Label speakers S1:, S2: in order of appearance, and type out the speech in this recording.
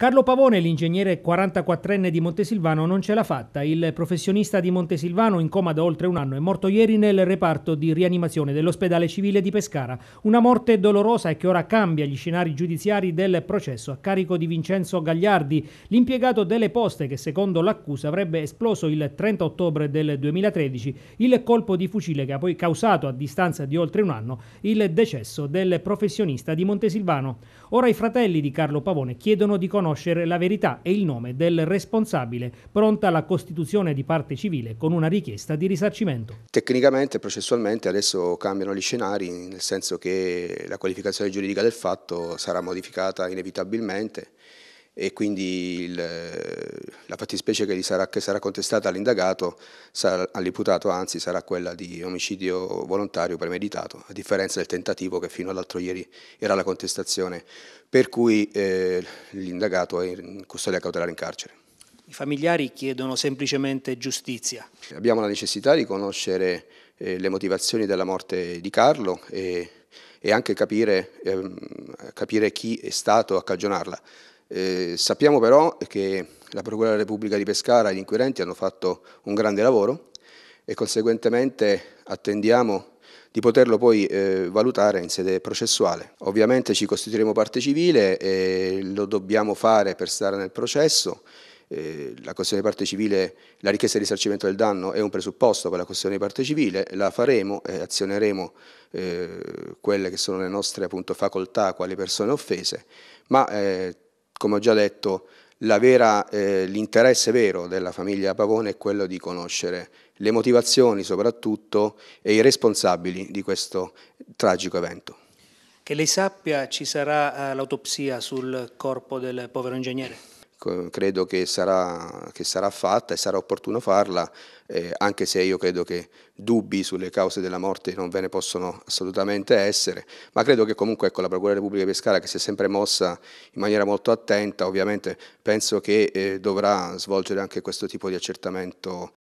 S1: Carlo Pavone, l'ingegnere 44enne di Montesilvano, non ce l'ha fatta. Il professionista di Montesilvano, in coma da oltre un anno, è morto ieri nel reparto di rianimazione dell'ospedale civile di Pescara. Una morte dolorosa e che ora cambia gli scenari giudiziari del processo a carico di Vincenzo Gagliardi, l'impiegato delle poste che secondo l'accusa avrebbe esploso il 30 ottobre del 2013 il colpo di fucile che ha poi causato a distanza di oltre un anno il decesso del professionista di Montesilvano. Ora i fratelli di Carlo Pavone chiedono di conoscere conoscere la verità e il nome del responsabile, pronta la costituzione di parte civile con una richiesta di risarcimento.
S2: Tecnicamente, processualmente adesso cambiano gli scenari, nel senso che la qualificazione giuridica del fatto sarà modificata inevitabilmente e quindi il, la fattispecie che sarà, che sarà contestata all'indagato, all'imputato anzi, sarà quella di omicidio volontario premeditato, a differenza del tentativo che fino all'altro ieri era la contestazione, per cui eh, l'indagato è in custodia cautelare in carcere.
S1: I familiari chiedono semplicemente giustizia.
S2: Abbiamo la necessità di conoscere eh, le motivazioni della morte di Carlo e, e anche capire, eh, capire chi è stato a cagionarla. Eh, sappiamo però che la Procura della Repubblica di Pescara e gli inquirenti hanno fatto un grande lavoro e conseguentemente attendiamo di poterlo poi eh, valutare in sede processuale. Ovviamente ci costituiremo parte civile e lo dobbiamo fare per stare nel processo. Eh, la questione di parte civile, la richiesta di risarcimento del danno è un presupposto per la questione di parte civile, la faremo e azioneremo eh, quelle che sono le nostre appunto, facoltà quali persone offese, ma eh, come ho già detto, eh, l'interesse vero della famiglia Pavone è quello di conoscere le motivazioni soprattutto e i responsabili di questo tragico evento.
S1: Che lei sappia ci sarà eh, l'autopsia sul corpo del povero ingegnere?
S2: Credo che sarà, che sarà, fatta e sarà opportuno farla, eh, anche se io credo che dubbi sulle cause della morte non ve ne possono assolutamente essere, ma credo che comunque ecco, la Procura Repubblica Pescara che si è sempre mossa in maniera molto attenta, ovviamente penso che eh, dovrà svolgere anche questo tipo di accertamento